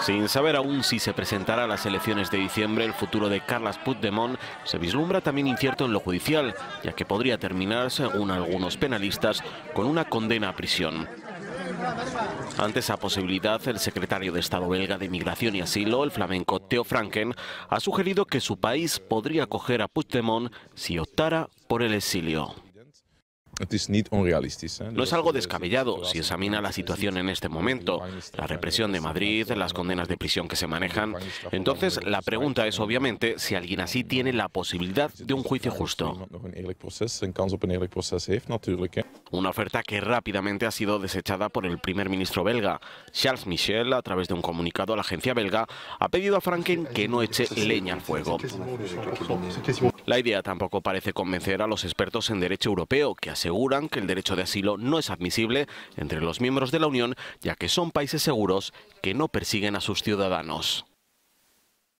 Sin saber aún si se presentará a las elecciones de diciembre, el futuro de Carles Puigdemont se vislumbra también incierto en lo judicial, ya que podría terminar, según algunos penalistas, con una condena a prisión. Ante esa posibilidad, el secretario de Estado belga de Migración y Asilo, el flamenco Theo Franken, ha sugerido que su país podría acoger a Puigdemont si optara por el exilio. No es algo descabellado si examina la situación en este momento, la represión de Madrid, las condenas de prisión que se manejan. Entonces, la pregunta es obviamente si alguien así tiene la posibilidad de un juicio justo. Una oferta que rápidamente ha sido desechada por el primer ministro belga. Charles Michel, a través de un comunicado a la agencia belga, ha pedido a Franken que no eche leña al fuego. La idea tampoco parece convencer a los expertos en derecho europeo, que aseguran que el derecho de asilo no es admisible entre los miembros de la Unión, ya que son países seguros que no persiguen a sus ciudadanos.